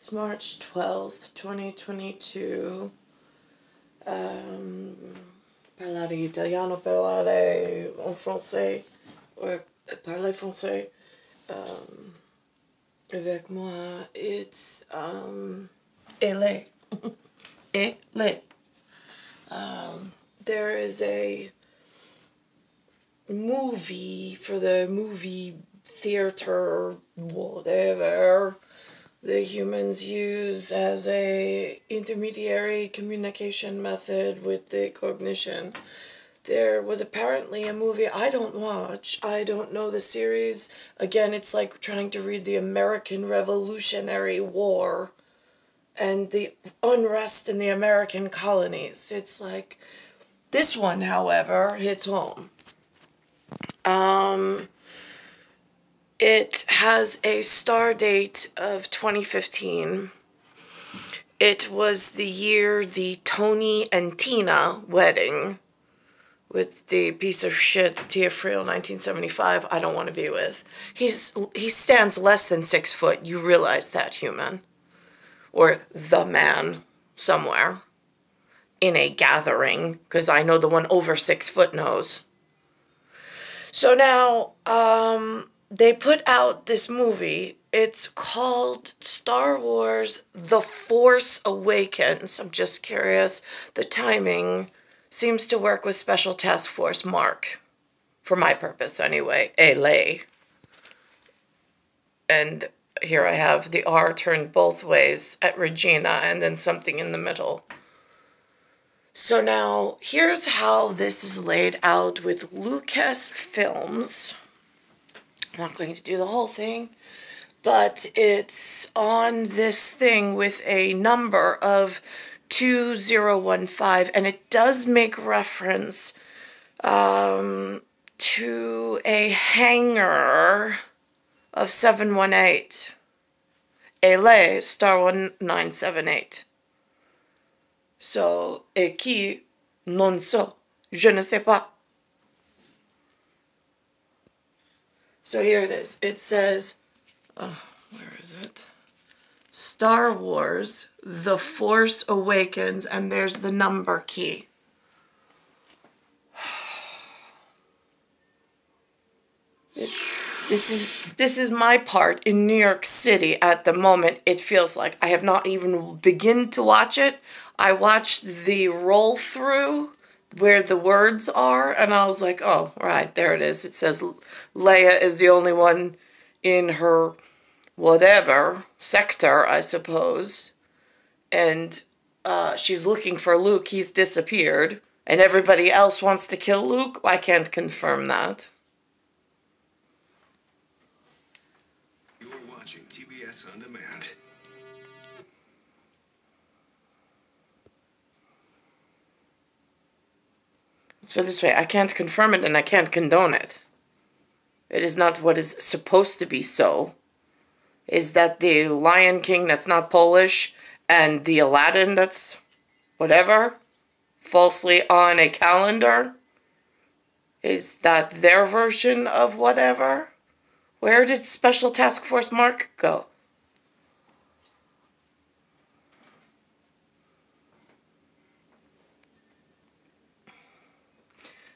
It's March 12th, 2022. Um, parlare italiano, parlare en français, or parler français. Um, avec moi, it's um, ele. ele. Um, there is a movie for the movie theater, whatever the humans use as a intermediary communication method with the cognition. There was apparently a movie I don't watch. I don't know the series. Again, it's like trying to read the American Revolutionary War and the unrest in the American colonies. It's like this one, however, hits home. Um it has a star date of 2015. It was the year the Tony and Tina wedding with the piece of shit Tia Friel 1975 I don't want to be with. He's he stands less than 6 foot. You realize that human or the man somewhere in a gathering because I know the one over 6 foot knows. So now um they put out this movie. It's called Star Wars The Force Awakens. I'm just curious. The timing seems to work with Special Task Force Mark, for my purpose anyway. A And here I have the R turned both ways at Regina and then something in the middle. So now here's how this is laid out with Lucas Films. I'm not going to do the whole thing, but it's on this thing with a number of 2015, and it does make reference um, to a hangar of 718. Ele star 1978. So, et qui non so, je ne sais pas. So here it is. It says, oh, where is it? Star Wars, The Force Awakens, and there's the number key. This is this is my part in New York City at the moment. It feels like I have not even begin to watch it. I watched the roll through where the words are, and I was like, oh, right, there it is. It says Leia is the only one in her whatever sector, I suppose, and uh, she's looking for Luke. He's disappeared, and everybody else wants to kill Luke. I can't confirm that. You're watching TBS On Demand. Let's put this way I can't confirm it and I can't condone it. It is not what is supposed to be so. Is that the Lion King that's not Polish and the Aladdin that's whatever falsely on a calendar? Is that their version of whatever? Where did Special Task Force Mark go?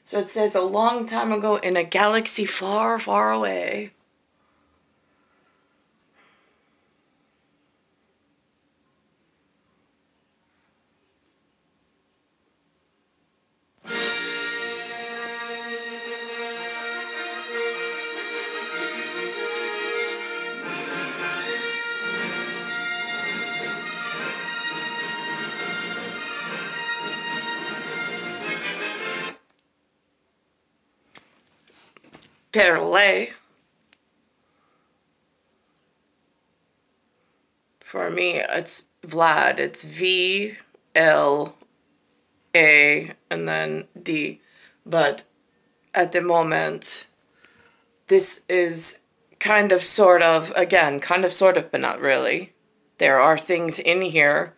So it says a long time ago in a galaxy far, far away. Perle. For me, it's Vlad. It's V L A and then D. But at the moment, this is kind of, sort of, again, kind of, sort of, but not really. There are things in here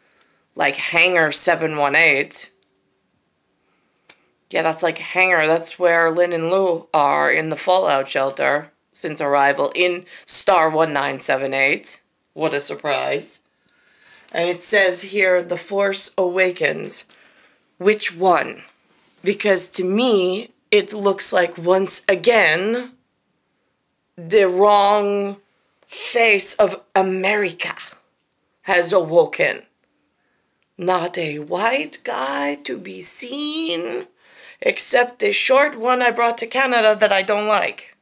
like Hangar 718 yeah, that's like hangar. That's where Lin and Lu are in the fallout shelter since arrival in Star 1978. What a surprise. And it says here, The Force Awakens. Which one? Because to me, it looks like once again the wrong face of America has awoken. Not a white guy to be seen, except the short one I brought to Canada that I don't like.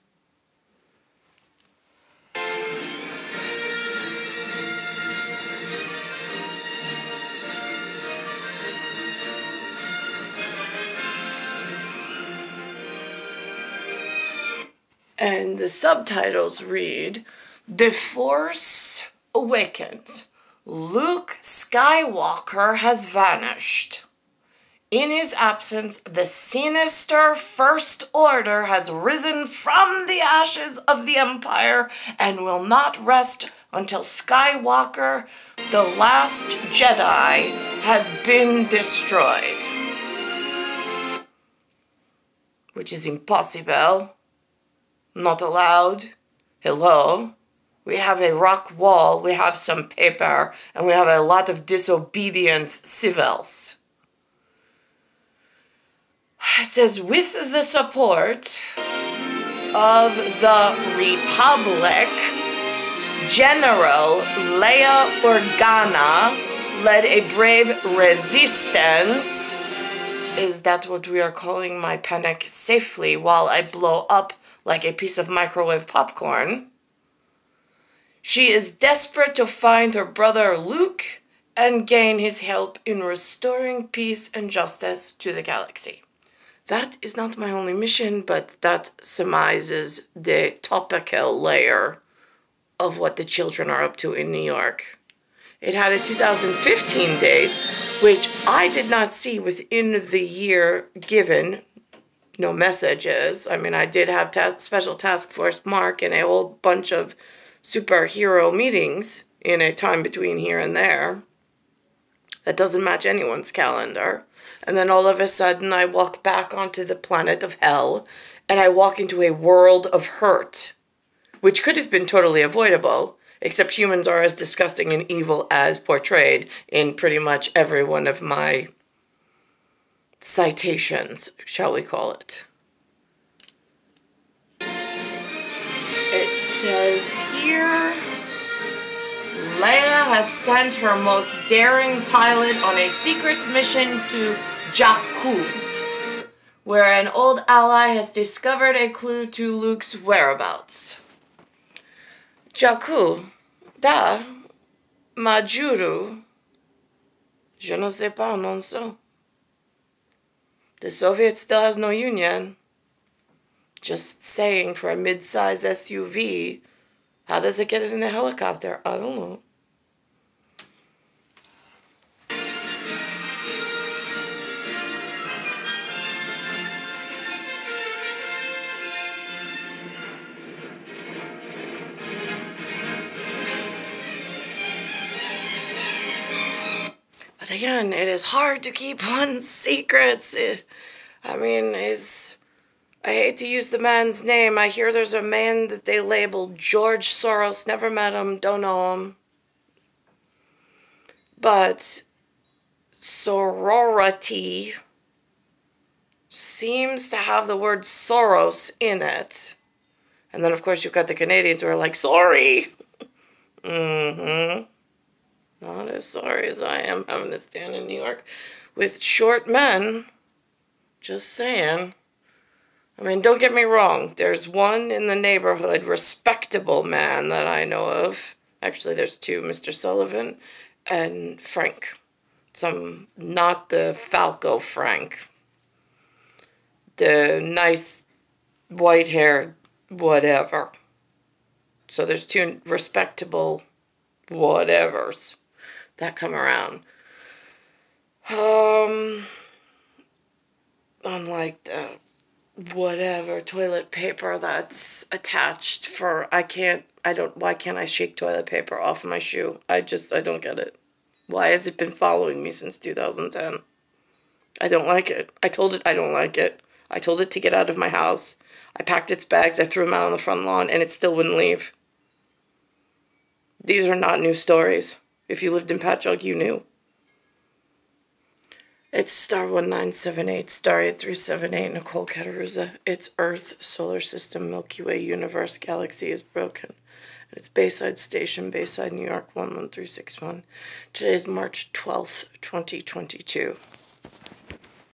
And the subtitles read The Force Awakens. Luke Skywalker has vanished. In his absence, the sinister First Order has risen from the ashes of the Empire and will not rest until Skywalker, the last Jedi, has been destroyed. Which is impossible. Not allowed. Hello. We have a rock wall, we have some paper, and we have a lot of disobedient civils. It says, with the support of the Republic, General Leia Organa led a brave resistance. Is that what we are calling my panic safely while I blow up like a piece of microwave popcorn? She is desperate to find her brother Luke and gain his help in restoring peace and justice to the galaxy. That is not my only mission, but that surmises the topical layer of what the children are up to in New York. It had a 2015 date, which I did not see within the year given. No messages. I mean, I did have ta Special Task Force Mark and a whole bunch of superhero meetings in a time between here and there. That doesn't match anyone's calendar. And then all of a sudden, I walk back onto the planet of hell and I walk into a world of hurt, which could have been totally avoidable, except humans are as disgusting and evil as portrayed in pretty much every one of my citations, shall we call it. It says here Leia has sent her most daring pilot on a secret mission to Jakku, where an old ally has discovered a clue to Luke's whereabouts. Jakku, da, Majuru, je ne sais pas, non so. The Soviet still has no union. Just saying, for a mid-size SUV, how does it get it in the helicopter? I don't know. But again, it is hard to keep one's secrets. It, I mean, is I hate to use the man's name. I hear there's a man that they labeled George Soros. Never met him, don't know him. But sorority seems to have the word Soros in it. And then, of course, you've got the Canadians who are like, sorry. mm hmm. Not as sorry as I am having to stand in New York with short men. Just saying. I mean, don't get me wrong. There's one in the neighborhood, respectable man that I know of. Actually, there's two, Mr. Sullivan and Frank. Some, not the Falco Frank. The nice white haired whatever. So there's two respectable whatevers that come around. Um, unlike the whatever toilet paper that's attached for I can't I don't why can't I shake toilet paper off my shoe? I just I don't get it. Why has it been following me since 2010? I don't like it. I told it I don't like it. I told it to get out of my house. I packed its bags, I threw them out on the front lawn, and it still wouldn't leave. These are not new stories. If you lived in Patchogue, you knew. It's star 1978, star 8378, Nicole Cattaruzza. It's Earth, solar system, Milky Way, universe, galaxy is broken. It's Bayside Station, Bayside, New York, 11361. Today is March 12th, 2022.